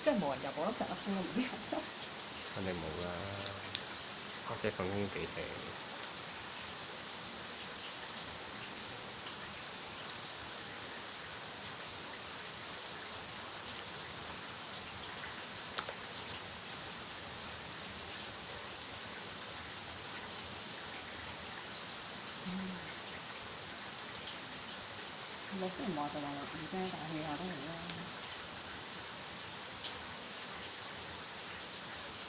真係冇人入我成日封都唔入。肯定冇啦，或者份工幾正。老師唔話就話唔啫，但係氣下都好啦。